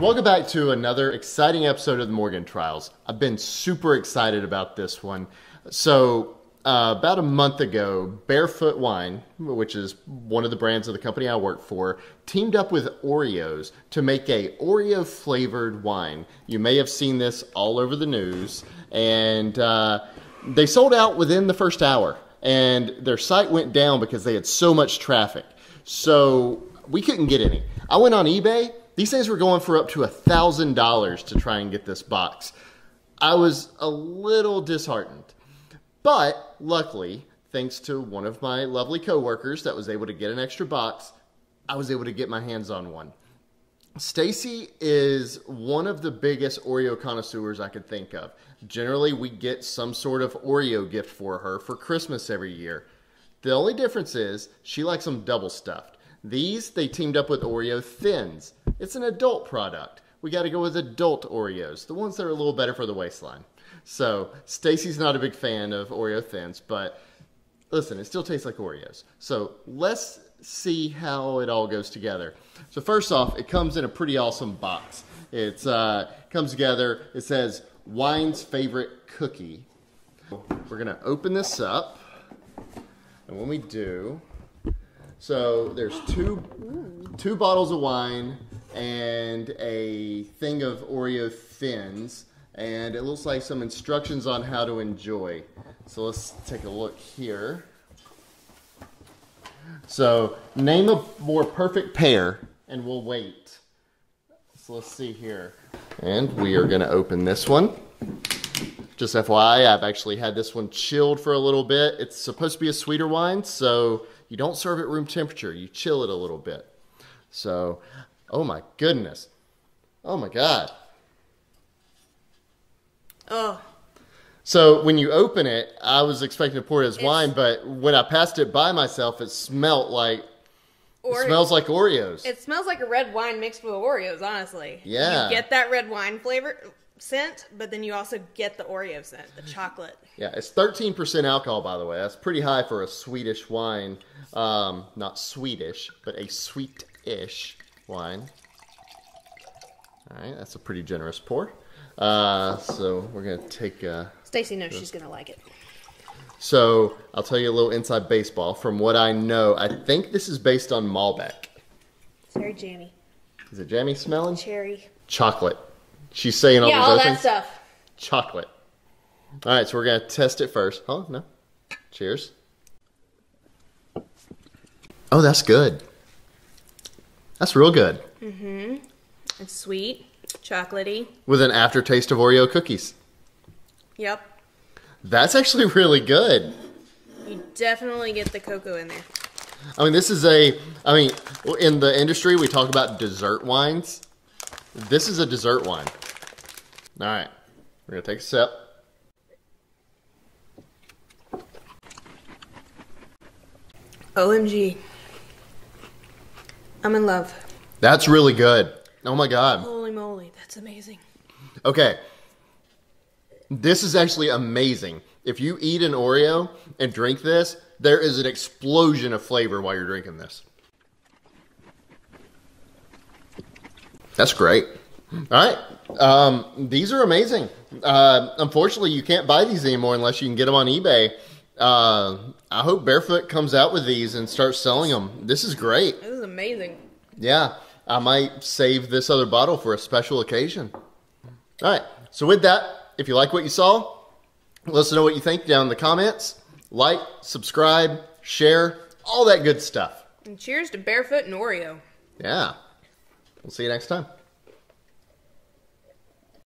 Welcome back to another exciting episode of the Morgan Trials. I've been super excited about this one. So, uh, about a month ago, Barefoot Wine, which is one of the brands of the company I work for, teamed up with Oreos to make a Oreo flavored wine. You may have seen this all over the news, and uh, they sold out within the first hour. And their site went down because they had so much traffic. So we couldn't get any. I went on eBay. These things were going for up to a thousand dollars to try and get this box. I was a little disheartened. But luckily, thanks to one of my lovely coworkers that was able to get an extra box, I was able to get my hands on one. Stacy is one of the biggest Oreo connoisseurs I could think of. Generally, we get some sort of Oreo gift for her for Christmas every year. The only difference is she likes them double stuffed. These, they teamed up with Oreo Thins. It's an adult product. We got to go with adult Oreos, the ones that are a little better for the waistline. So, Stacy's not a big fan of Oreo Thins, but listen, it still tastes like Oreos. So, let's see how it all goes together. So, first off, it comes in a pretty awesome box. It uh, comes together, it says Wine's Favorite Cookie. We're to open this up. And when we do, so there's two two bottles of wine and a thing of Oreo thins, and it looks like some instructions on how to enjoy. So let's take a look here. So name a more perfect pair, and we'll wait. So let's see here. And we are going to open this one. Just FYI, I've actually had this one chilled for a little bit. It's supposed to be a sweeter wine, so you don't serve it room temperature. You chill it a little bit. So, oh my goodness. Oh my God. Oh, So when you open it, I was expecting to pour it as It's- wine, but when I passed it by myself, it smelled like or it smells like Oreos. it smells like a red wine mixed with Oreos. Honestly, Yeah. You get that red wine flavor scent, but then you also get the Oreo scent, the chocolate. Yeah, it's 13% alcohol, by the way. That's pretty high for a Swedish wine. Um, not Swedish, but a sweet-ish wine. All right, that's a pretty generous pour. Uh, so we're gonna take. Uh, Stacy knows she's gonna like it. so I'll tell you a little inside baseball. From what I know, I think this is based on Malbec. It's very jammy, Is it jammy smelling? cherry. Chocolate. She's saying all yeah, these all that things. stuff. Chocolate. All right, so we're gonna test it first. Oh no! Cheers. Oh, that's good. That's real good. Mm-hmm. It's sweet, chocolatey. With an aftertaste of Oreo cookies. Yep, That's actually really good. you definitely get the cocoa in there. I mean, this is a. I mean, in the industry, we talk about dessert wines. This is a dessert wine. All right, we're gonna take a sip. OMG, I'm in love. That's really good. Oh my god. Holy moly, that's amazing. Okay. This is actually amazing. If you eat an Oreo and drink this, there is an explosion of flavor while you're drinking this. That's great. All right. Um, these are amazing. Uh, unfortunately, you can't buy these anymore unless you can get them on eBay. Uh, I hope Barefoot comes out with these and starts selling them. This is great. Amazing. Yeah, I might save this other bottle for a special occasion. All right. So with that, if you like what you saw, let us know what you think down in the comments. Like, subscribe, share, all that good stuff. And cheers to Barefoot and Oreo. Yeah. We'll see you next time.